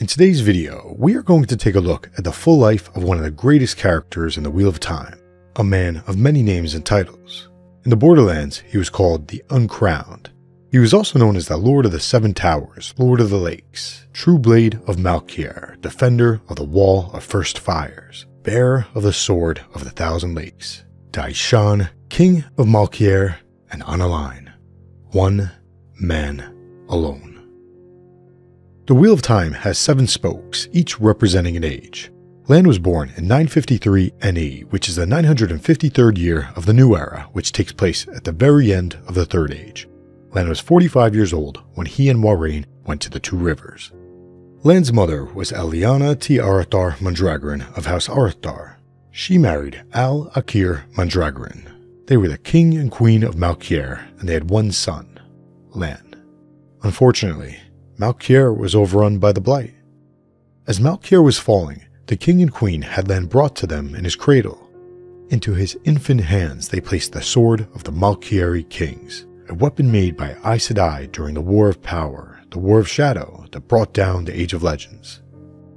In today's video, we are going to take a look at the full life of one of the greatest characters in the Wheel of Time, a man of many names and titles. In the Borderlands, he was called the Uncrowned. He was also known as the Lord of the Seven Towers, Lord of the Lakes, True Blade of Malkier, Defender of the Wall of First Fires, Bearer of the Sword of the Thousand Lakes, Dai Shan, King of Malkier, and Aan'allein. One man alone. The Wheel of Time has seven spokes, each representing an age. Lan was born in 953 NE, which is the 953rd year of the New Era, which takes place at the very end of the Third Age. Lan was 45 years old when he and Moiraine went to the Two Rivers. Lan's mother was el'Leanna T. Arathar Mandragoran of House Arathar. She married al'Akir Mandragoran. They were the king and queen of Malkier, and they had one son, Lan. Unfortunately, Malkier was overrun by the Blight. As Malkier was falling, the king and queen had Lan brought to them in his cradle. Into his infant hands they placed the sword of the Malkieri kings, a weapon made by Aes Sedai during the War of Power, the War of Shadow that brought down the Age of Legends.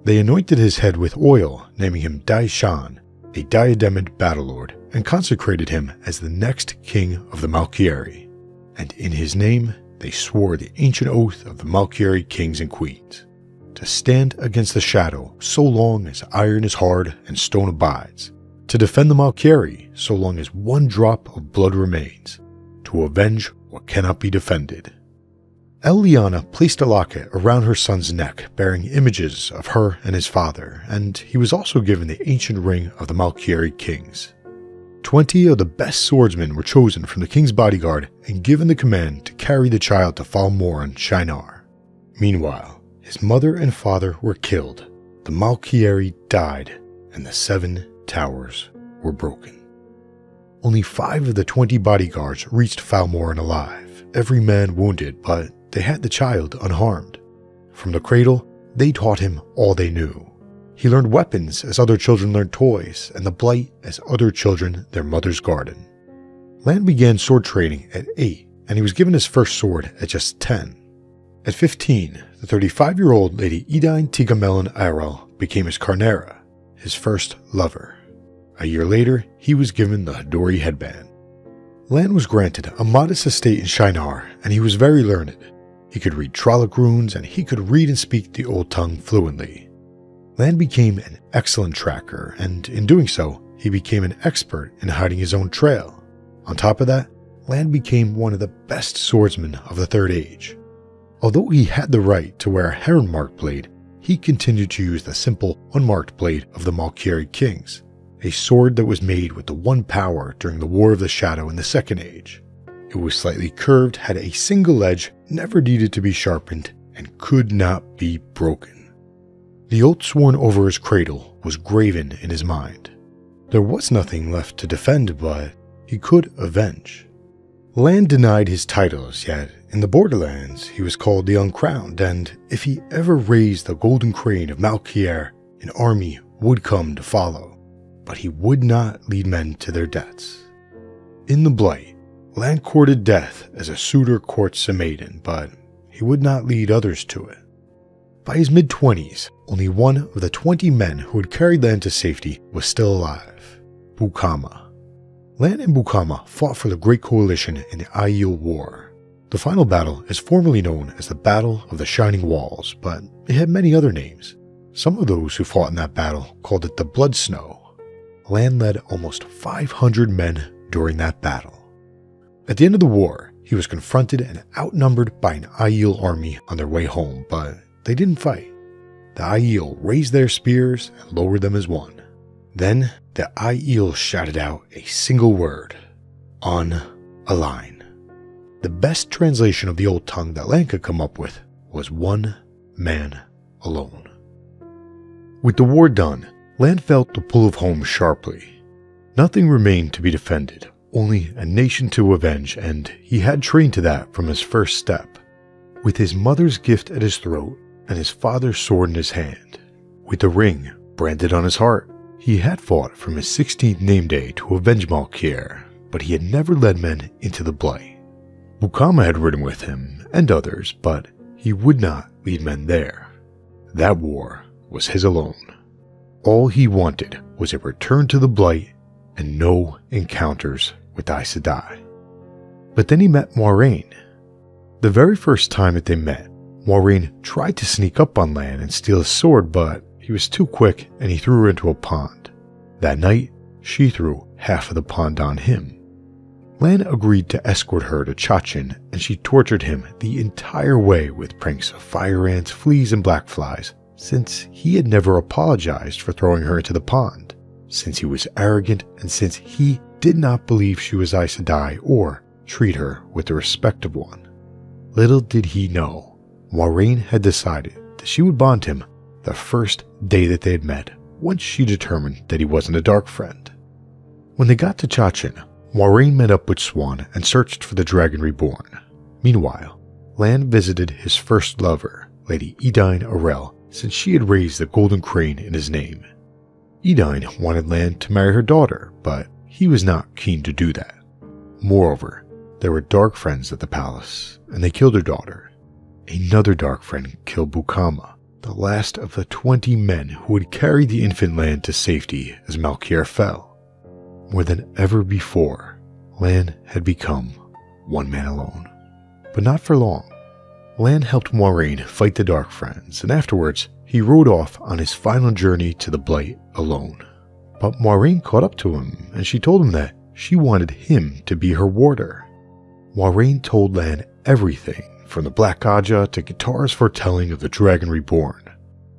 They anointed his head with oil, naming him Dai Shan, a diademed battlelord, and consecrated him as the next king of the Malkieri. And in his name they swore the ancient oath of the Malkieri kings and queens to stand against the shadow so long as iron is hard and stone abides, to defend the Malkieri so long as one drop of blood remains, to avenge what cannot be defended. el'Leanna placed a locket around her son's neck bearing images of her and his father, and he was also given the ancient ring of the Malkieri kings. Twenty of the best swordsmen were chosen from the king's bodyguard and given the command to carry the child to Fal Moran, Shienar. Meanwhile, his mother and father were killed, the Malkieri died, and the seven towers were broken. Only five of the twenty bodyguards reached Fal Moran alive, every man wounded, but they had the child unharmed. From the cradle, they taught him all they knew he learned weapons as other children learned toys, and the blight as other children their mother's garden. Lan began sword training at 8, and he was given his first sword at just 10. At 15, the 35 year old Lady Edeyn Tigamelon Arrel became his carneira, his first lover. A year later, he was given the Hadori headband. Lan was granted a modest estate in Shienar, and he was very learned. He could read Trolloc runes, and he could read and speak the Old Tongue fluently. Lan became an excellent tracker, and in doing so, he became an expert in hiding his own trail. On top of that, Lan became one of the best swordsmen of the Third Age. Although he had the right to wear a heron marked blade, he continued to use the simple, unmarked blade of the Malkieri kings, a sword that was made with the one power during the War of the Shadow in the Second Age. It was slightly curved, had a single edge, never needed to be sharpened, and could not be broken. The oath sworn over his cradle was graven in his mind. There was nothing left to defend, but he could avenge. Lan denied his titles, yet in the Borderlands he was called the Uncrowned, and if he ever raised the golden crane of Malkier, an army would come to follow. But he would not lead men to their deaths. In the Blight, Lan courted death as a suitor courts a maiden, but he would not lead others to it. By his mid 20s, only one of the 20 men who had carried Lan to safety was still alive Bukama. Lan and Bukama fought for the Great Coalition in the Aiel War. The final battle is formally known as the Battle of the Shining Walls, but it had many other names. Some of those who fought in that battle called it the Blood Snow. Lan led almost 500 men during that battle. At the end of the war, he was confronted and outnumbered by an Aiel army on their way home, but they didn't fight. The Aiel raised their spears and lowered them as one. Then the Aiel shouted out a single word on a line. The best translation of the old tongue that Lan could come up with was one man alone. With the war done, Lan felt the pull of home sharply. Nothing remained to be defended, only a nation to avenge, and he had trained to that from his first step. With his mother's gift at his throat and his father's sword in his hand, with the ring branded on his heart. He had fought from his 16th name day to avenge Malkier, but he had never led men into the Blight. Bukama had ridden with him and others, but he would not lead men there. that war was his alone. All he wanted was a return to the Blight and no encounters with Aes Sedai. But then he met Moiraine. The very first time that they met, Moiraine tried to sneak up on Lan and steal his sword, but he was too quick and he threw her into a pond. That night, she threw half of the pond on him. Lan agreed to escort her to Chachin, and she tortured him the entire way with pranks of fire ants, fleas, and black flies, since he had never apologized for throwing her into the pond, since he was arrogant, and since he did not believe she was Aes Sedai or treat her with the respect of one. Little did he know, Moiraine had decided that she would bond him the first day that they had met, once she determined that he wasn't a dark friend. When they got to Chachin, Moiraine met up with Siuan and searched for the Dragon Reborn. Meanwhile, Lan visited his first lover, Lady Edeyn Arrel, since she had raised the golden crane in his name. Edain wanted Lan to marry her daughter, but he was not keen to do that. Moreover, there were dark friends at the palace, and they killed her daughter. Another dark friend killed Bukama, the last of the twenty men who would carry the infant Lan to safety as Malkier fell. More than ever before, Lan had become one man alone. But not for long. Lan helped Moiraine fight the Dark Friends, and afterwards he rode off on his final journey to the Blight alone. But Moiraine caught up to him, and she told him that she wanted him to be her warder. Moiraine told Lan everything, from the Black Ajah to Gitara's foretelling of the Dragon Reborn.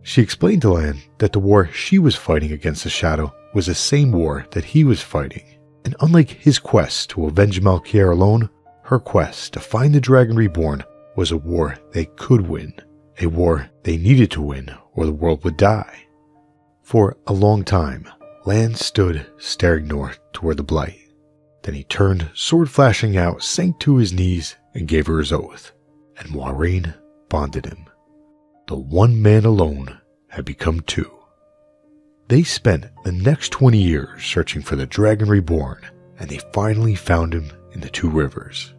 She explained to Lan that the war she was fighting against the Shadow was the same war that he was fighting, and unlike his quest to avenge Malkier alone, her quest to find the Dragon Reborn was a war they could win, a war they needed to win or the world would die. For a long time, Lan stood staring north toward the Blight. Then he turned, sword flashing out, sank to his knees, and gave her his oath, and Moiraine bonded him. The one man alone had become two. They spent the next 20 years searching for the Dragon Reborn, and they finally found him in the Two Rivers.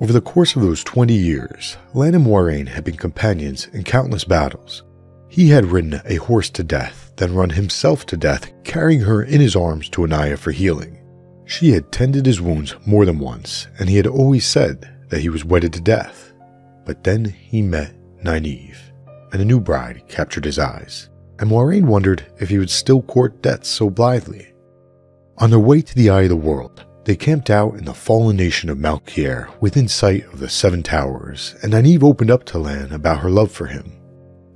Over the course of those 20 years, Lan and Moiraine had been companions in countless battles. He had ridden a horse to death, then run himself to death, carrying her in his arms to Anaiya for healing. She had tended his wounds more than once, and he had always said that he was wedded to death. But then he met Nynaeve, and a new bride captured his eyes and Moiraine wondered if he would still court death so blithely. On their way to the Eye of the World, they camped out in the fallen nation of Malkier within sight of the Seven Towers, and Nynaeve opened up to Lan about her love for him.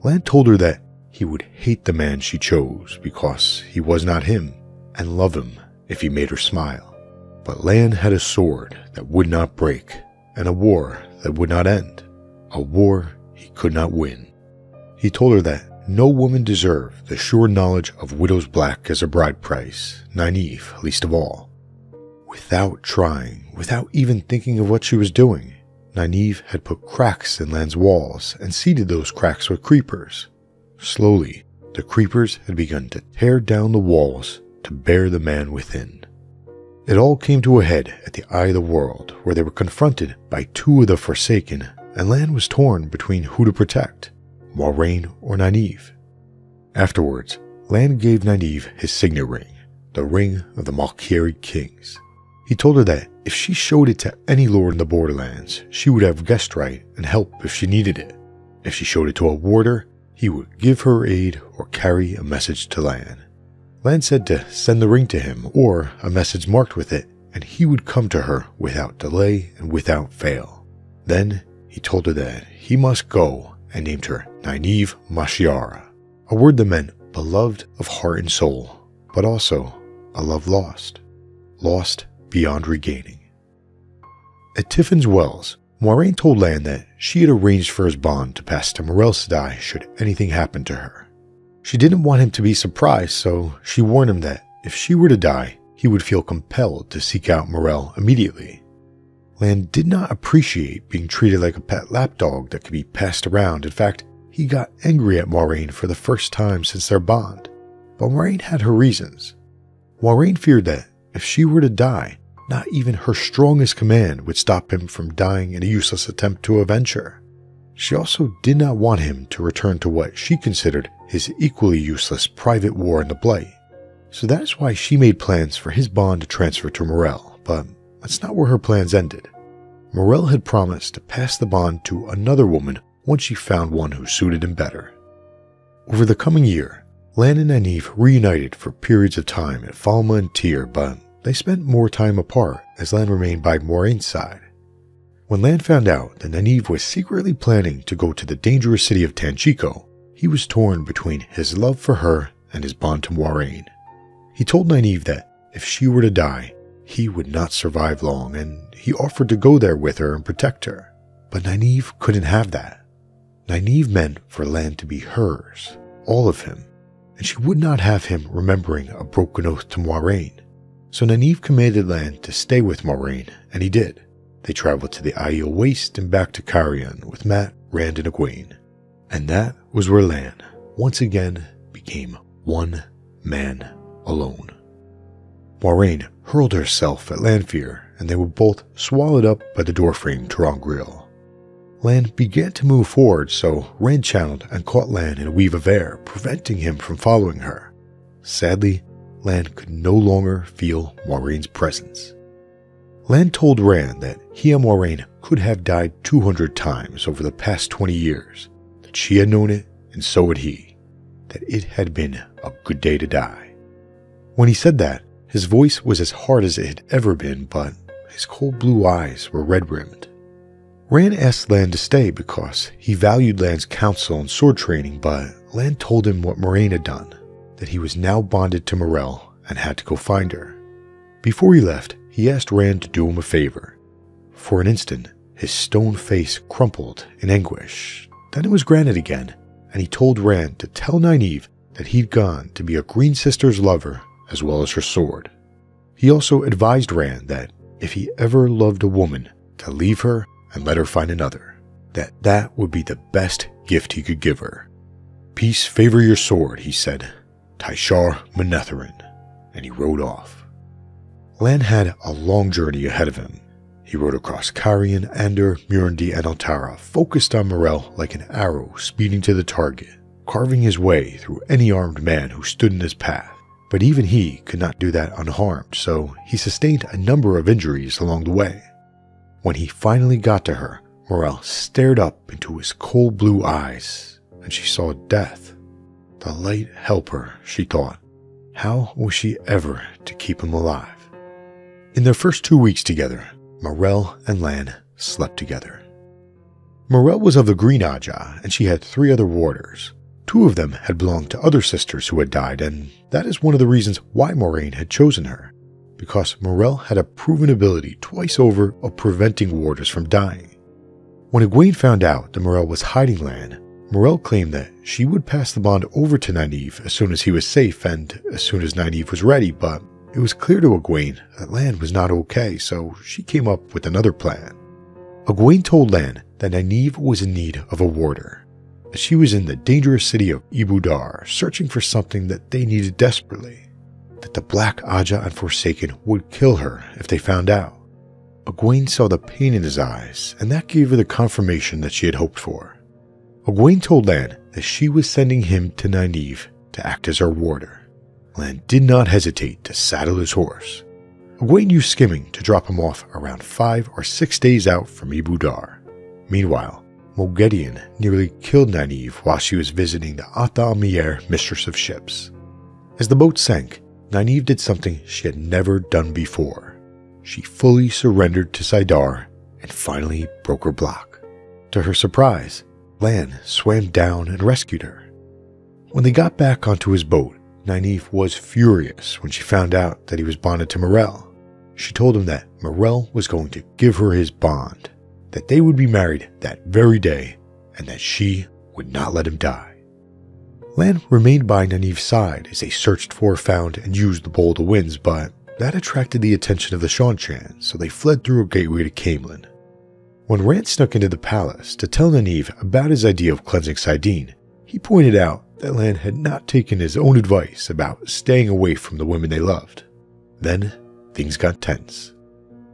Lan told her that he would hate the man she chose because he was not him, and love him if he made her smile. But Lan had a sword that would not break, and a war that would not end, a war he could not win. He told her that no woman deserved the sure knowledge of widow's black as a bride price, Nynaeve least of all. Without trying, without even thinking of what she was doing, Nynaeve had put cracks in Lan's walls and seeded those cracks with creepers. Slowly, the creepers had begun to tear down the walls to bear the man within. It all came to a head at the Eye of the World, where they were confronted by two of the Forsaken, and Lan was torn between who to protect Moiraine or Nynaeve. Afterwards, Lan gave Nynaeve his signet ring, the ring of the Malkieri kings. He told her that if she showed it to any lord in the borderlands, she would have guest right and help if she needed it. If she showed it to a warder, he would give her aid or carry a message to Lan. Lan said to send the ring to him or a message marked with it, and he would come to her without delay and without fail. Then he told her that he must go and named her Nynaeve Mashiara, a word that meant beloved of heart and soul, but also a love lost, lost beyond regaining. At Tifan's Wells, Moiraine told Lan that she had arranged for his bond to pass to Myrelle Sedai should anything happen to her. She didn't want him to be surprised, so she warned him that if she were to die, he would feel compelled to seek out Myrelle immediately Lan did not appreciate being treated like a pet lapdog that could be passed around. In fact, he got angry at Moiraine for the first time since their bond. But Moiraine had her reasons. Moiraine feared that if she were to die, not even her strongest command would stop him from dying in a useless attempt to avenge her. she also did not want him to return to what she considered his equally useless private war in the Blight. So that is why she made plans for his bond to transfer to Myrelle, but that's not where her plans ended. Myrelle had promised to pass the bond to another woman once she found one who suited him better. Over the coming year, Lan and Nynaeve reunited for periods of time at Falme and Tear, but they spent more time apart as Lan remained by Moiraine's side. When Lan found out that Nynaeve was secretly planning to go to the dangerous city of Tanchico, he was torn between his love for her and his bond to Moiraine. He told Nynaeve that if she were to die, he would not survive long, and he offered to go there with her and protect her. But Nynaeve couldn't have that. Nynaeve meant for Lan to be hers, all of him, and she would not have him remembering a broken oath to Moiraine. So Nynaeve commanded Lan to stay with Moiraine, and he did. They traveled to the Aiel Waste and back to Cairhien with Mat, Rand, and Egwene. And that was where Lan, once again, became one man alone. Moiraine hurled herself at Lanfear, and they were both swallowed up by the doorframe ter'angreal. Lan began to move forward, so Rand channeled and caught Lan in a weave of air, preventing him from following her. Sadly, Lan could no longer feel Moiraine's presence. Lan told Rand that he and Moiraine could have died 200 times over the past 20 years, that she had known it, and so had he, that it had been a good day to die. When he said that, his voice was as hard as it had ever been, but his cold blue eyes were red rimmed. Rand asked Lan to stay because he valued Lan's counsel and sword training, but Lan told him what Moiraine had done, that he was now bonded to Myrelle and had to go find her. Before he left, he asked Rand to do him a favor. For an instant, his stone face crumpled in anguish. Then it was granted again, and he told Rand to tell Nynaeve that he'd gone to be a Green Sister's lover as well as her sword. He also advised Rand that if he ever loved a woman, to leave her and let her find another, that that would be the best gift he could give her. Peace favor your sword, he said, Tai'shar Manetheren, and he rode off. Lan had a long journey ahead of him. He rode across Cairhien, Andor, Murandy, and Altara, focused on Myrelle like an arrow speeding to the target, carving his way through any armed man who stood in his path. But even he could not do that unharmed, so he sustained a number of injuries along the way. When he finally got to her, Myrelle stared up into his cold blue eyes, and she saw death. The light helper, she thought. How was she ever to keep him alive? In their first two weeks together, Myrelle and Lan slept together. Myrelle was of the Green Ajah, and she had three other warders. Two of them had belonged to other sisters who had died, and that is one of the reasons why Moiraine had chosen her, because Myrelle had a proven ability twice over of preventing warders from dying. When Egwene found out that Myrelle was hiding Lan, Myrelle claimed that she would pass the bond over to Nynaeve as soon as he was safe and as soon as Nynaeve was ready, but it was clear to Egwene that Lan was not okay, so she came up with another plan. Egwene told Lan that Nynaeve was in need of a warder. That she was in the dangerous city of Ebou Dar, searching for something that they needed desperately. That the Black Ajah and Forsaken would kill her if they found out. Egwene saw the pain in his eyes, and that gave her the confirmation that she had hoped for. Egwene told Lan that she was sending him to Nynaeve to act as her warder. Lan did not hesitate to saddle his horse. Egwene used skimming to drop him off around five or six days out from Ebou Dar. Meanwhile, Moghedien nearly killed Nynaeve while she was visiting the Atha'an Miere Mistress of Ships. As the boat sank, Nynaeve did something she had never done before. She fully surrendered to saidar and finally broke her block. To her surprise, Lan swam down and rescued her. When they got back onto his boat, Nynaeve was furious when she found out that he was bonded to Myrelle. She told him that Myrelle was going to give her his bond, that they would be married that very day, and that she would not let him die. Lan remained by Nynaeve's side as they searched for, found, and used the Bowl the Winds, but that attracted the attention of the Seanchan, so they fled through a gateway to Caemlyn. When Rand snuck into the palace to tell Nynaeve about his idea of cleansing saidin, he pointed out that Lan had not taken his own advice about staying away from the women they loved. Then things got tense.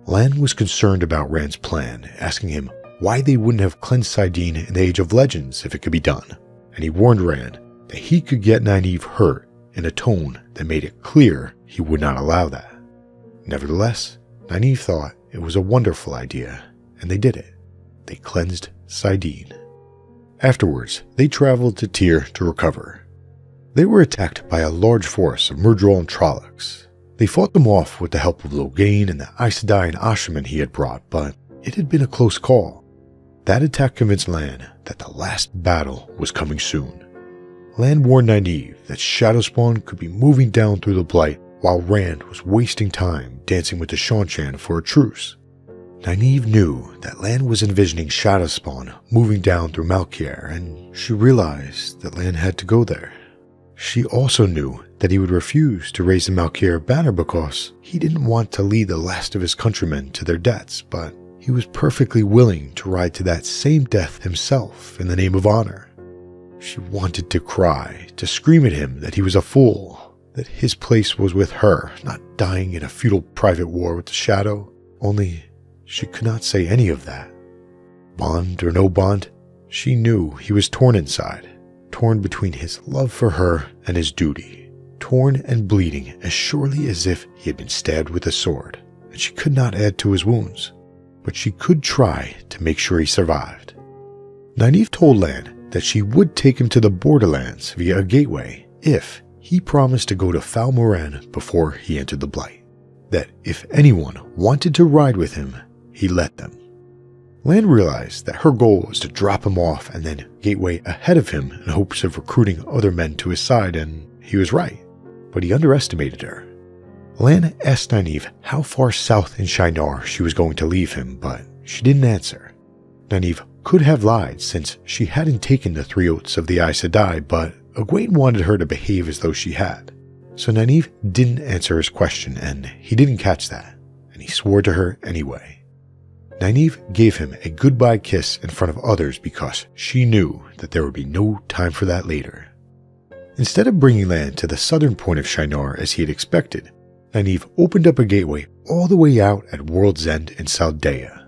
Lan was concerned about Rand's plan, asking him why they wouldn't have cleansed Saidin in the Age of Legends if it could be done, and he warned Rand that he could get Nynaeve hurt in a tone that made it clear he would not allow that. Nevertheless, Nynaeve thought it was a wonderful idea, and they did it. They cleansed Saidin. Afterwards, they traveled to Tear to recover. They were attacked by a large force of Myrddraal and Trollocs. They fought them off with the help of Logain and the Aes Sedai and Asha'man he had brought, but it had been a close call. That attack convinced Lan that the last battle was coming soon. Lan warned Nynaeve that Shadowspawn could be moving down through the Blight while Rand was wasting time dancing with the Seanchan for a truce. Nynaeve knew that Lan was envisioning Shadowspawn moving down through Malkier, and she realized that Lan had to go there. She also knew that he would refuse to raise the Malkier banner because he didn't want to lead the last of his countrymen to their deaths, but he was perfectly willing to ride to that same death himself in the name of honor. She wanted to cry, to scream at him that he was a fool, that his place was with her, not dying in a futile private war with the Shadow. Only she could not say any of that. Bond or no bond, she knew he was torn inside, torn between his love for her and his duty, torn and bleeding as surely as if he had been stabbed with a sword, and she could not add to his wounds, but she could try to make sure he survived. Nynaeve told Lan that she would take him to the borderlands via a gateway if he promised to go to Fal Moran before he entered the Blight. That if anyone wanted to ride with him, he let them. Lan realized that her goal was to drop him off and then gateway ahead of him in hopes of recruiting other men to his side, and he was right, but he underestimated her. Lan asked Nynaeve how far south in Shienar she was going to leave him, but she didn't answer. Nynaeve could have lied since she hadn't taken the three oaths of the Aes Sedai, but Egwene wanted her to behave as though she had. So Nynaeve didn't answer his question, and he didn't catch that, and he swore to her anyway. Nynaeve gave him a goodbye kiss in front of others because she knew that there would be no time for that later. Instead of bringing Lan to the southern point of Shienar as he had expected, Nynaeve opened up a gateway all the way out at World's End in Saldaea.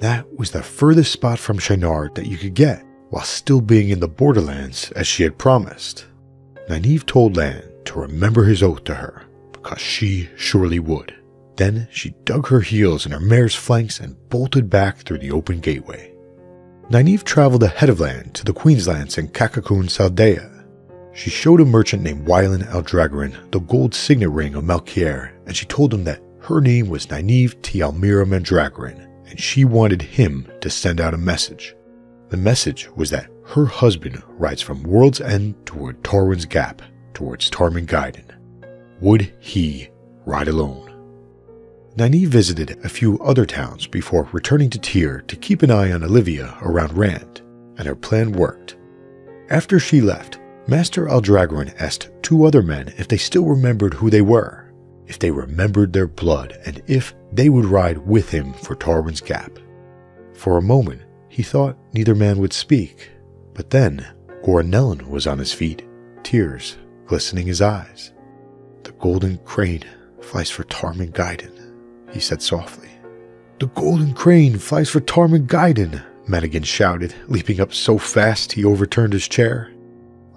That was the furthest spot from Shienar that you could get, while still being in the borderlands as she had promised. Nynaeve told Lan to remember his oath to her, because she surely would. Then she dug her heels in her mare's flanks and bolted back through the open gateway. Nynaeve traveled ahead of Lan to the Queenslands and Kakakun Saldaea. She showed a merchant named Wylan Aldragoran the gold signet ring of Malkier, and she told him that her name was Nynaeve T. al'Meara Mandragoran, and she wanted him to send out a message. The message was that her husband rides from World's End toward Tarwin's Gap, towards Tarmon Gai'don. Would he ride alone? Nynaeve visited a few other towns before returning to Tear to keep an eye on Alivia around Rand, and her plan worked. After she left, Master Aldragoran asked two other men if they still remembered who they were, if they remembered their blood, and if they would ride with him for Tarwin's Gap. For a moment, he thought neither man would speak, but then Goranellan was on his feet, tears glistening his eyes. The golden crane flies for Tarmon Gai'don he said softly. The golden crane flies for Tarmon Gai'don, Madigan shouted, leaping up so fast he overturned his chair.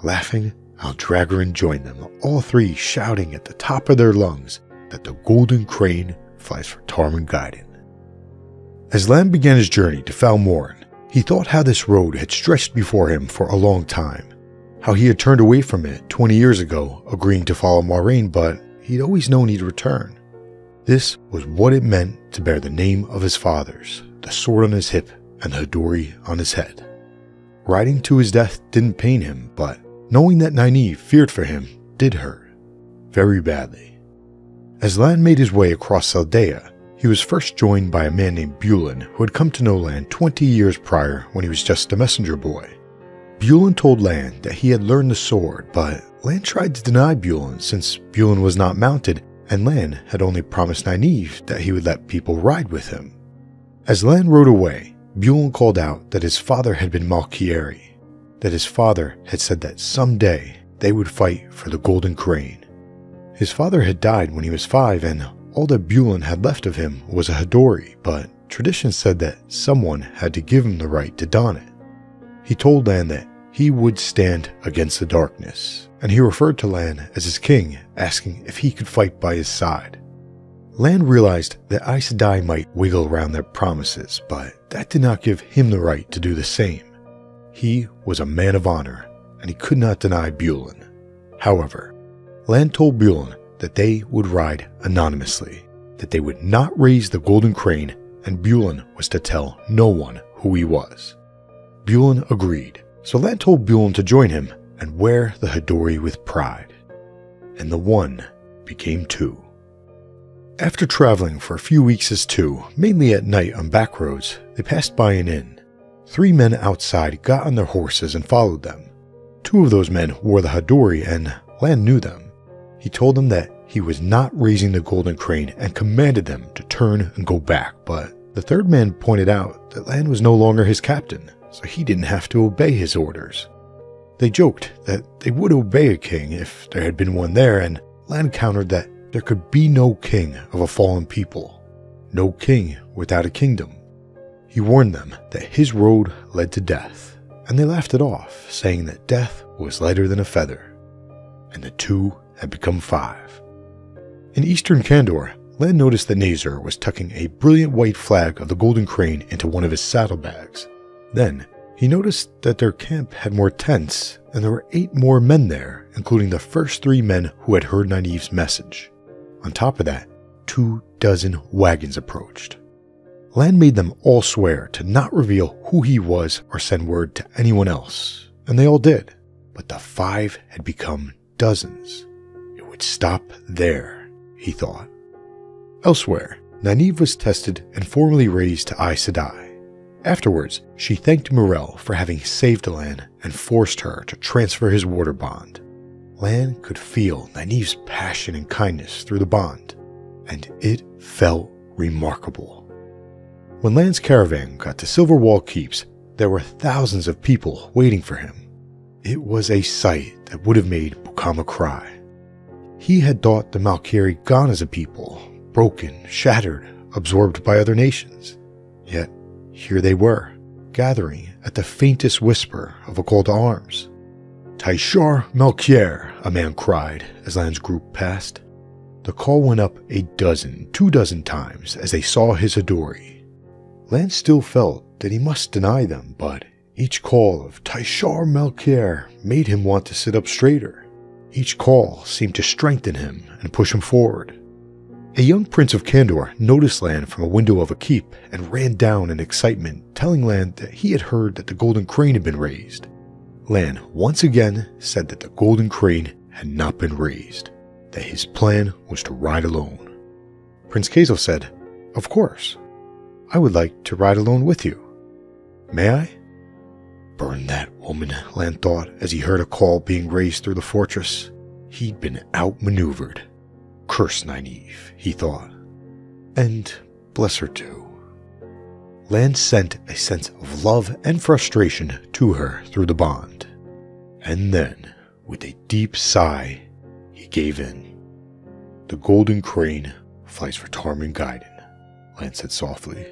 Laughing, Aldragoran joined them, all three shouting at the top of their lungs that the golden crane flies for Tarmon Gai'don. As Lan began his journey to Fal Moran, he thought how this road had stretched before him for a long time, how he had turned away from it 20 years ago, agreeing to follow Moiraine, but he'd always known he'd return. This was what it meant to bear the name of his fathers, the sword on his hip and the Hadori on his head. Riding to his death didn't pain him, but knowing that Nynaeve feared for him did hurt. Very badly. As Lan made his way across Saldaea, he was first joined by a man named Bulen who had come to know Lan 20 years prior when he was just a messenger boy. Bulen told Lan that he had learned the sword, but Lan tried to deny Bulen since Bulen was not mounted and Lan had only promised Nynaeve that he would let people ride with him. As Lan rode away, Bulen called out that his father had been Malkieri, that his father had said that someday they would fight for the Golden Crane. His father had died when he was five, and all that Bulin had left of him was a Hadori, but tradition said that someone had to give him the right to don it. He told Lan that he would stand against the darkness, and he referred to Lan as his king, asking if he could fight by his side. Lan realized that Aes Sedai might wiggle around their promises, but that did not give him the right to do the same. He was a man of honor, and he could not deny Bulen. However, Lan told Bulen that they would ride anonymously, that they would not raise the golden crane, and Bulen was to tell no one who he was. Bulen agreed, so Lan told Bulin to join him and wear the Hadori with pride. And the one became two. After traveling for a few weeks as two, mainly at night on back roads, they passed by an inn. Three men outside got on their horses and followed them. Two of those men wore the Hadori, and Lan knew them. He told them that he was not raising the golden crane and commanded them to turn and go back, but the third man pointed out that Lan was no longer his captain, so he didn't have to obey his orders. They joked that they would obey a king if there had been one there, and Lan countered that there could be no king of a fallen people, no king without a kingdom. He warned them that his road led to death, and they laughed it off, saying that death was lighter than a feather, and the two had become five. In eastern Kandor, Lan noticed that Nazar was tucking a brilliant white flag of the Golden Crane into one of his saddlebags. Then, he noticed that their camp had more tents, and there were eight more men there, including the first three men who had heard Nynaeve's message. On top of that, two dozen wagons approached. Lan made them all swear to not reveal who he was or send word to anyone else, and they all did. But the five had become dozens. It would stop there, he thought. Elsewhere, Nynaeve was tested and formally raised to Aes Sedai. Afterwards, she thanked Myrelle for having saved Lan and forced her to transfer his water bond. Lan could feel Nynaeve's passion and kindness through the bond, and it felt remarkable. When Lan's caravan got to Silverwall Keeps, there were thousands of people waiting for him. It was a sight that would have made Bukama cry. He had thought the Malkieri gone as a people, broken, shattered, absorbed by other nations. Yet here they were, gathering at the faintest whisper of a call to arms. Tai'shar Malkier, a man cried as Lan's group passed. The call went up a dozen, two dozen times as they saw his Hadori. Lan still felt that he must deny them, but each call of Tai'shar Malkier made him want to sit up straighter. Each call seemed to strengthen him and push him forward. A young prince of Kandor noticed Lan from a window of a keep and ran down in excitement, telling Lan that he had heard that the golden crane had been raised. Lan once again said that the golden crane had not been raised, that his plan was to ride alone. Prince Kaisel said, Of course. I would like to ride alone with you. May I? Burn that woman, Lan thought as he heard a call being raised through the fortress. He'd been outmaneuvered. Curse Nynaeve, he thought. And bless her too. Lan sent a sense of love and frustration to her through the bond. And then, with a deep sigh, he gave in. The golden crane flies for Tarmon Gai'don, Lan said softly.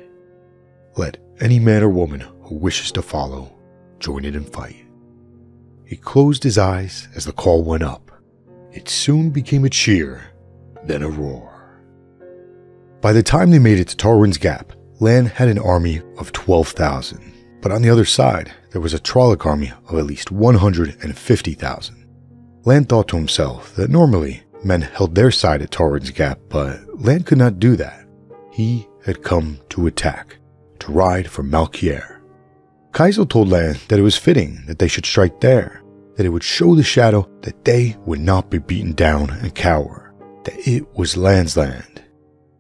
Let any man or woman who wishes to follow join it and fight. He closed his eyes as the call went up. It soon became a cheer, then a roar. By the time they made it to Tarwin's Gap, Lan had an army of 12,000, but on the other side, there was a Trolloc army of at least 150,000. Lan thought to himself that normally men held their side at Tarwin's Gap, but Lan could not do that. He had come to attack, to ride for Malkier. Kaisel told Lan that it was fitting that they should strike there, that it would show the shadow that they would not be beaten down and cower, that it was Lan's land.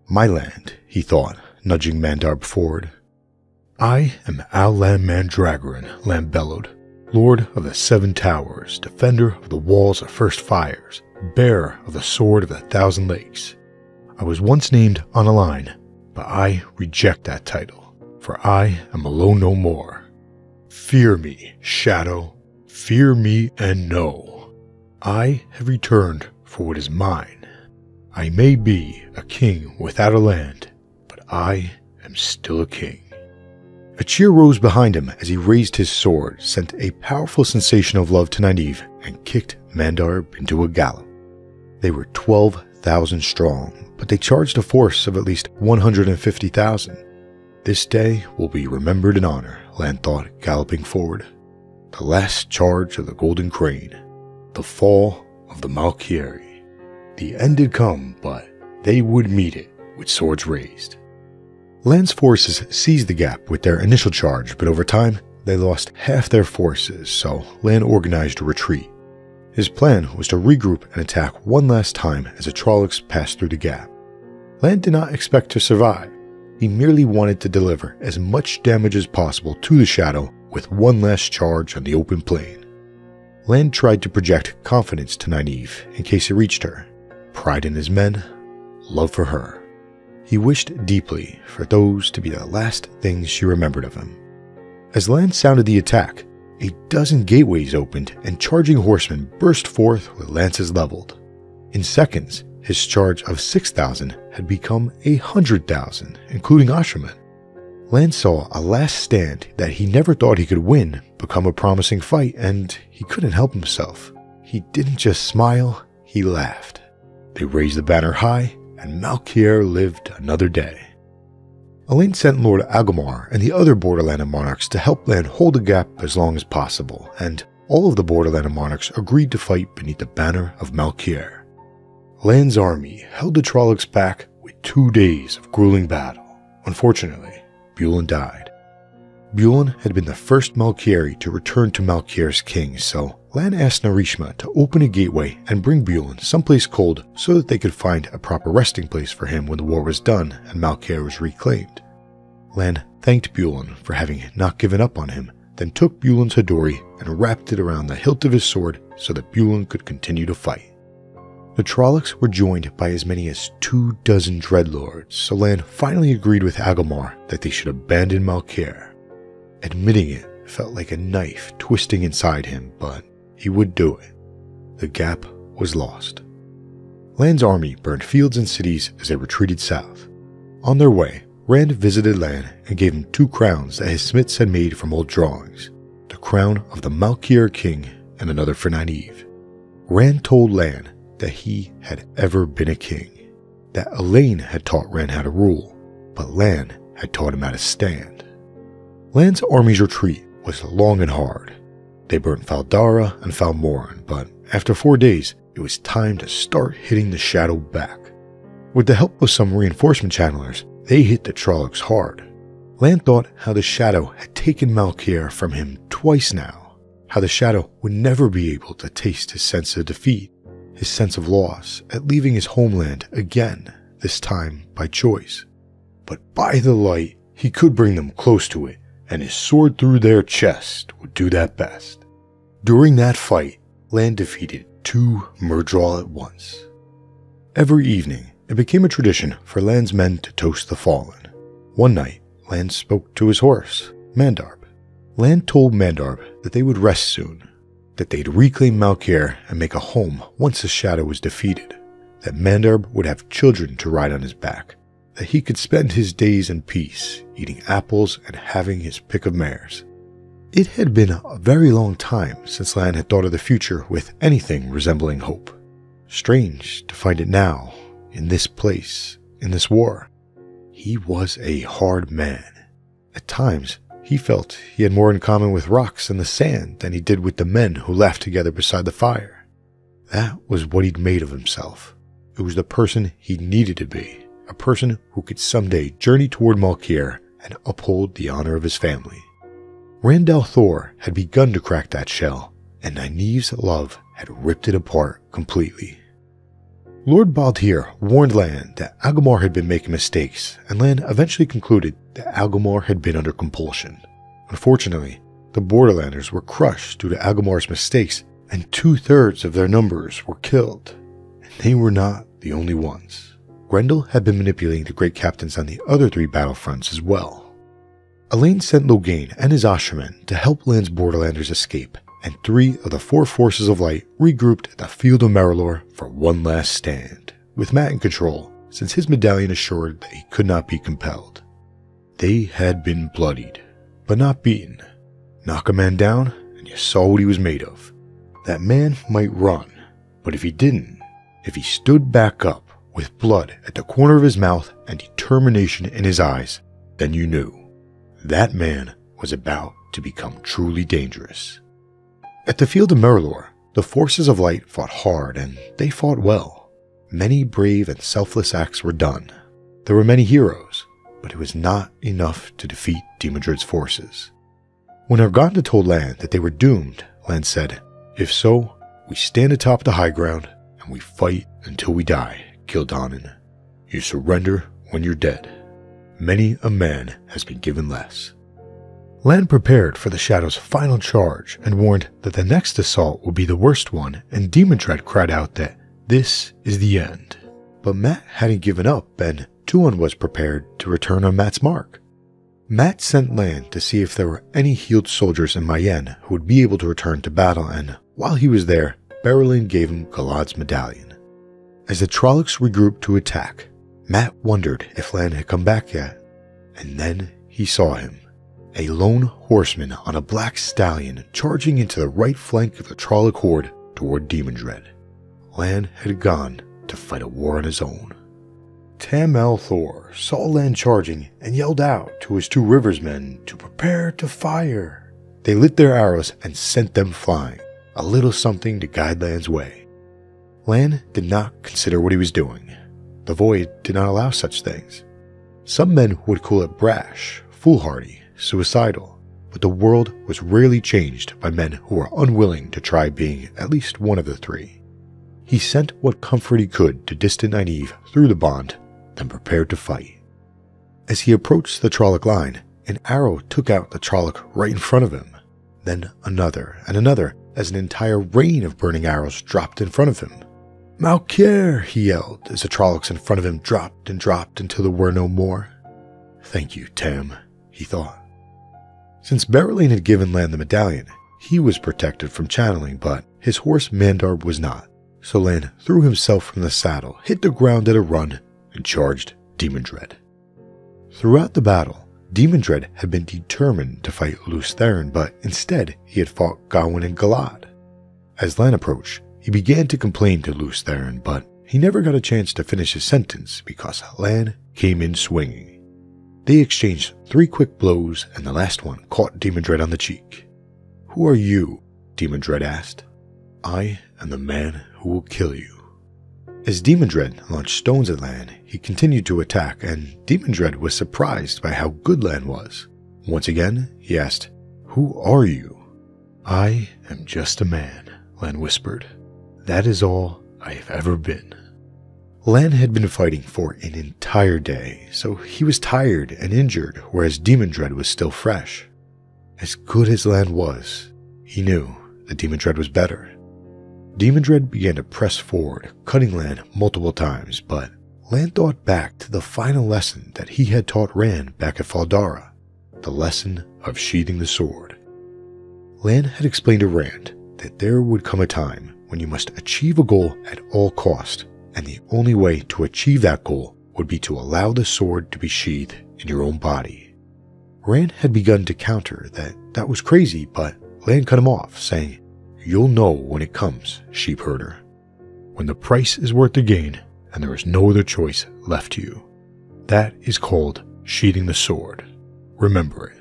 My land, he thought, nudging Mandarb forward. I am al'Lan Mandragoran, Lan bellowed, Lord of the Seven Towers, defender of the walls of first fires, bearer of the sword of the thousand lakes. I was once named Aan'allein, but I reject that title, for I am alone no more. Fear me, Shadow, fear me and know. I have returned for what is mine. I may be a king without a land, but I am still a king. A cheer rose behind him as he raised his sword, sent a powerful sensation of love to Nynaeve, and kicked Mandarb into a gallop. They were 12,000 strong, but they charged a force of at least 150,000. This day will be remembered in honor, Lan thought, galloping forward. The last charge of the Golden Crane, the fall of the Malkieri. The end had come, but they would meet it with swords raised. Lan's forces seized the gap with their initial charge, but over time, they lost half their forces, so Lan organized a retreat. His plan was to regroup and attack one last time as the Trollocs passed through the gap. Lan did not expect to survive. He merely wanted to deliver as much damage as possible to the Shadow with one last charge on the open plain. Lan tried to project confidence to Nynaeve in case he reached her. Pride in his men, love for her. He wished deeply for those to be the last things she remembered of him. As Lan sounded the attack, a dozen gateways opened and charging horsemen burst forth with lances leveled. In seconds, his charge of 6,000 had become a 100,000, including Asha'man. Lan saw a last stand that he never thought he could win become a promising fight, and he couldn't help himself. He didn't just smile, he laughed. They raised the banner high, and Malkier lived another day. Elayne sent Lord Agelmar and the other Borderland monarchs to help Lan hold the gap as long as possible, and all of the Borderland monarchs agreed to fight beneath the banner of Malkier. Lan's army held the Trollocs back with two days of grueling battle. Unfortunately, Bulen died. Bulen had been the first Malkieri to return to Malkier's king, so Lan asked Narishma to open a gateway and bring Bulen someplace cold so that they could find a proper resting place for him when the war was done and Malkier was reclaimed. Lan thanked Bulen for having not given up on him, then took Bulen's Hadori and wrapped it around the hilt of his sword so that Bulen could continue to fight. The Trollocs were joined by as many as two dozen dreadlords, so Lan finally agreed with Agelmar that they should abandon Malkier. Admitting it felt like a knife twisting inside him, but he would do it. The gap was lost. Lan's army burned fields and cities as they retreated south. On their way, Rand visited Lan and gave him two crowns that his smiths had made from old drawings the crown of the Malkier king and another for Nynaeve. Rand told Lan that he had ever been a king, that Elayne had taught Rand how to rule, but Lan had taught him how to stand. Lan's army's retreat was long and hard, they burnt Fal Dara and Fal Moran, but after four days, it was time to start hitting the Shadow back. With the help of some reinforcement channelers, they hit the Trollocs hard. Lan thought how the Shadow had taken Malkier from him twice now, how the Shadow would never be able to taste his sense of defeat, his sense of loss at leaving his homeland again, this time by choice. But by the light, he could bring them close to it, and his sword through their chest would do that best. During that fight, Lan defeated two Myrddraal at once. Every evening, it became a tradition for Lan's men to toast the fallen. One night, Lan spoke to his horse, Mandarb. Lan told Mandarb that they would rest soon, that they'd reclaim Malkier and make a home once the shadow was defeated, that Mandarb would have children to ride on his back, that he could spend his days in peace, eating apples and having his pick of mares. It had been a very long time since Lan had thought of the future with anything resembling hope. Strange to find it now, in this place, in this war. He was a hard man. At times, he felt he had more in common with rocks and the sand than he did with the men who laughed together beside the fire. That was what he'd made of himself. It was the person he needed to be, a person who could someday journey toward Malkier and uphold the honor of his family. Rand Thor had begun to crack that shell, and Nynaeve's love had ripped it apart completely. Lord Baldhere warned Lan that Agelmar had been making mistakes, and Lan eventually concluded that Agelmar had been under compulsion. Unfortunately, the Borderlanders were crushed due to Agelmar's mistakes, and two thirds of their numbers were killed. And they were not the only ones. Graendal had been manipulating the great captains on the other three battlefronts as well. Elayne sent Logain and his Asha'man to help Lan's Borderlanders escape, and three of the four forces of light regrouped at the Field of Merrilor for one last stand, with Mat in control, since his medallion assured that he could not be compelled. They had been bloodied, but not beaten. Knock a man down, and you saw what he was made of. That man might run, but if he didn't, if he stood back up with blood at the corner of his mouth and determination in his eyes, then you knew that man was about to become truly dangerous. At the field of Merrilor, the forces of light fought hard and they fought well. Many brave and selfless acts were done. There were many heroes, but it was not enough to defeat Demandred's forces. When Arganda told Lan that they were doomed, Lan said, If so, we stand atop the high ground and we fight until we die, Kil'jaeden. You surrender when you're dead. Many a man has been given less. Lan prepared for the Shadow's final charge and warned that the next assault would be the worst one, and Demandred cried out that this is the end. But Mat hadn't given up, and Tuon was prepared to return on Mat's mark. Mat sent Lan to see if there were any healed soldiers in Mayene who would be able to return to battle, and while he was there, Berelain gave him Galad's medallion. As the Trollocs regrouped to attack, Mat wondered if Lan had come back yet, and then he saw him a lone horseman on a black stallion charging into the right flank of the Trolloc horde toward Demandred. Lan had gone to fight a war on his own. Tam al'Thor saw Lan charging and yelled out to his two rivers men to prepare to fire. They lit their arrows and sent them flying, a little something to guide Lan's way. Lan did not consider what he was doing. The void did not allow such things. Some men would call it brash, foolhardy, suicidal, but the world was rarely changed by men who were unwilling to try being at least one of the three. He sent what comfort he could to distant Nynaeve through the bond, then prepared to fight. As he approached the Trolloc line, an arrow took out the Trolloc right in front of him. Then another and another, as an entire rain of burning arrows dropped in front of him. Malkier, he yelled as the Trollocs in front of him dropped and dropped until there were no more. Thank you, Tam, he thought. Since Berelain had given Lan the medallion, he was protected from channeling, but his horse Mandar was not. So Lan threw himself from the saddle, hit the ground at a run, and charged Demandred. Throughout the battle, Demandred had been determined to fight Lews Therin, but instead he had fought Gawyn and Galad. As Lan approached, he began to complain to Lews Therin, but he never got a chance to finish his sentence because Lan came in swinging. They exchanged three quick blows, and the last one caught Demandred on the cheek. Who are you? Demandred asked. I am the man who will kill you. As Demandred launched stones at Lan, he continued to attack, and Demandred was surprised by how good Lan was. Once again, he asked, Who are you? I am just a man, Lan whispered. That is all I have ever been. Lan had been fighting for an entire day, so he was tired and injured, whereas Demandred was still fresh. As good as Lan was, he knew that Demandred was better. Demandred began to press forward, cutting Lan multiple times, but Lan thought back to the final lesson that he had taught Rand back at Fal Dara, the lesson of sheathing the sword. Lan had explained to Rand that there would come a time when you must achieve a goal at all cost and the only way to achieve that goal would be to allow the sword to be sheathed in your own body. Rand had begun to counter that that was crazy, but Lan cut him off, saying, You'll know when it comes, sheep herder. When the price is worth the gain and there is no other choice left to you. That is called sheathing the sword. Remember it.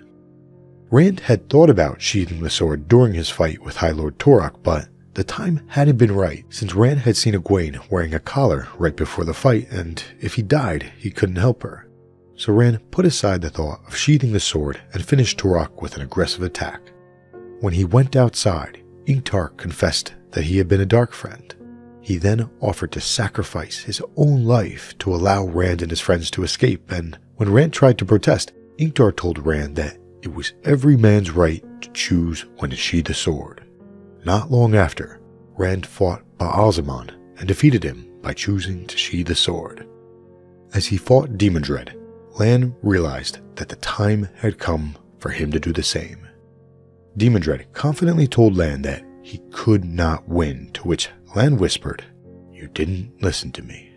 Rand had thought about sheathing the sword during his fight with High Lord Turak, but the time hadn't been right, since Rand had seen Egwene wearing a collar right before the fight, and if he died, he couldn't help her. So Rand put aside the thought of sheathing the sword and finished Turak with an aggressive attack. When he went outside, Ingtar confessed that he had been a dark friend. He then offered to sacrifice his own life to allow Rand and his friends to escape, and when Rand tried to protest, Ingtar told Rand that it was every man's right to choose when to sheathe the sword. Not long after, Rand fought Ba'alzamon and defeated him by choosing to sheathe the sword. As he fought Demandred, Lan realized that the time had come for him to do the same. Demandred confidently told Lan that he could not win, to which Lan whispered, You didn't listen to me.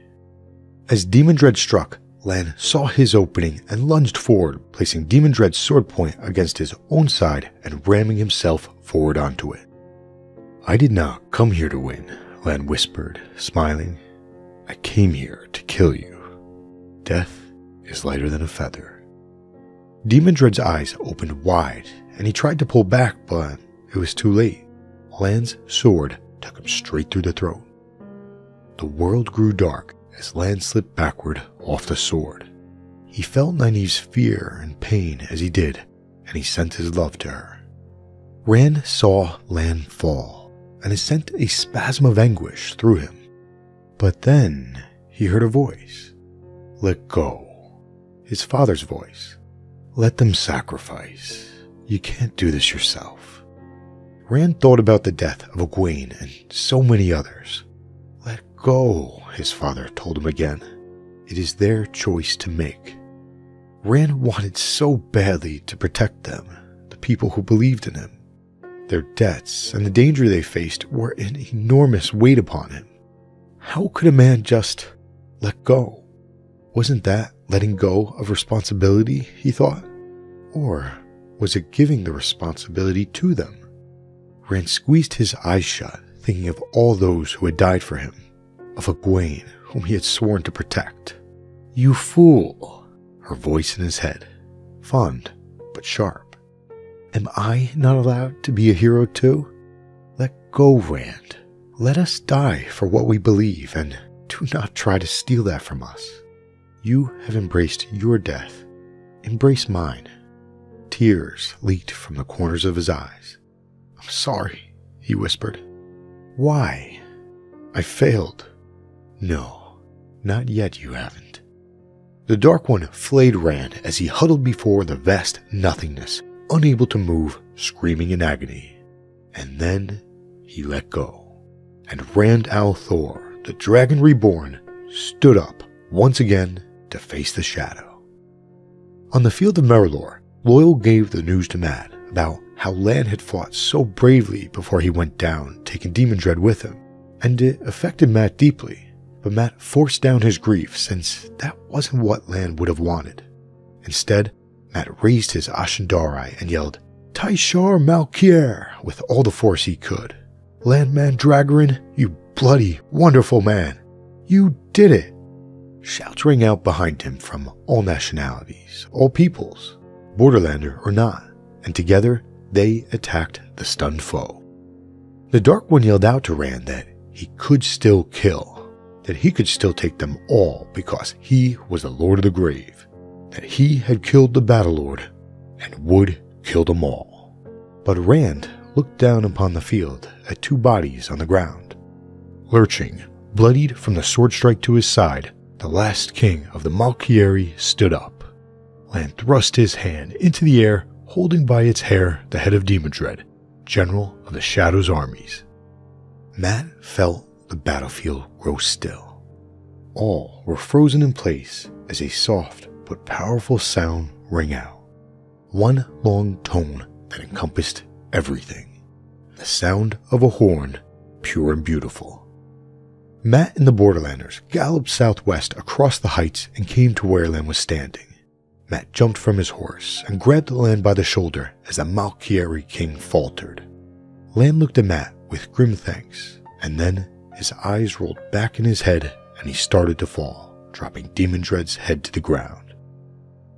As Demandred struck, Lan saw his opening and lunged forward, placing Demandred's sword point against his own side and ramming himself forward onto it. I did not come here to win, Lan whispered, smiling. I came here to kill you. Death is lighter than a feather. Demandred's eyes opened wide, and he tried to pull back, but it was too late. Lan's sword took him straight through the throat. The world grew dark as Lan slipped backward off the sword. He felt Nynaeve's fear and pain as he did, and he sent his love to her. Rand saw Lan fall, and it sent a spasm of anguish through him. But then he heard a voice. Let go. His father's voice. Let them sacrifice. You can't do this yourself. Rand thought about the death of Egwene and so many others. Let go, his father told him again. It is their choice to make. Rand wanted so badly to protect them, the people who believed in him. Their debts and the danger they faced were an enormous weight upon him. How could a man just let go? Wasn't that letting go of responsibility, he thought? Or was it giving the responsibility to them? Rand squeezed his eyes shut, thinking of all those who had died for him, of Egwene, whom he had sworn to protect. You fool! Her voice in his head, fond but sharp. Am I not allowed to be a hero too? Let go, Rand. Let us die for what we believe, and do not try to steal that from us. You have embraced your death. Embrace mine. Tears leaked from the corners of his eyes. I'm sorry, he whispered. Why? I failed. No, not yet you haven't. The Dark One flayed Rand as he huddled before the vast nothingness, unable to move, screaming in agony. And then he let go. And Rand al'Thor, the Dragon Reborn, stood up once again to face the shadow. On the field of Merrilor, Loial gave the news to Mat about how Lan had fought so bravely before he went down, taking Demandred with him, and it affected Mat deeply. But Mat forced down his grief since that wasn't what Lan would have wanted. Instead, Mat raised his ashandarei and yelled, Tai'shar Malkier with all the force he could. Landman Mandragoran, you bloody, wonderful man. You did it. Shouts rang out behind him from all nationalities, all peoples, borderlander or not, and together they attacked the stunned foe. The Dark One yelled out to Rand that he could still kill, that he could still take them all because he was the Lord of the Grave, that he had killed the Battle Lord and would kill them all. But Rand looked down upon the field at two bodies on the ground. Lurching, bloodied from the sword strike to his side, the last king of the Malkieri stood up. Lan thrust his hand into the air, holding by its hair the head of Demandred, general of the Shadow's armies. Mat felt the battlefield grow still. All were frozen in place as a soft but powerful sound rang out. One long tone that encompassed everything. The sound of a horn, pure and beautiful. Mat and the Borderlanders galloped southwest across the heights and came to where Lan was standing. Mat jumped from his horse and grabbed Lan by the shoulder as the Malkieri king faltered. Lan looked at Mat with grim thanks, and then his eyes rolled back in his head and he started to fall, dropping Demandred's head to the ground.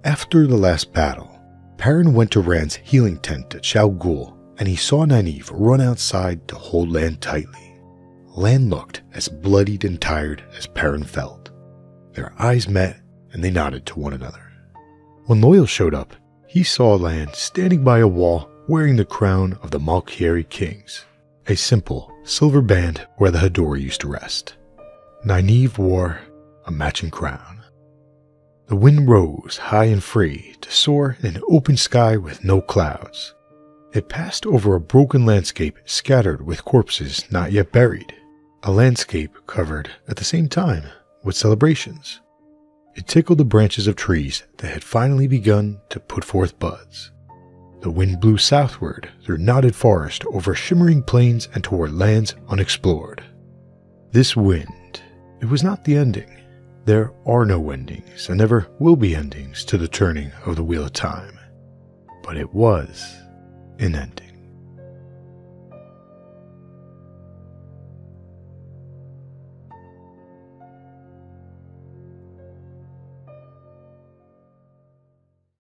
After the last battle, Perrin went to Rand's healing tent at Shayol Ghul and he saw Nynaeve run outside to hold Lan tightly. Lan looked as bloodied and tired as Perrin felt. Their eyes met and they nodded to one another. When Loial showed up, he saw Lan standing by a wall wearing the crown of the Malkieri kings, a simple silver band where the Hadori used to rest. Nynaeve wore a matching crown. The wind rose high and free to soar in an open sky with no clouds. It passed over a broken landscape scattered with corpses not yet buried a landscape covered at the same time with celebrations. It tickled the branches of trees that had finally begun to put forth buds. The wind blew southward through knotted forest over shimmering plains and toward lands unexplored. This wind, it was not the ending. There are no endings and never will be endings to the turning of the wheel of time. But it was an ending.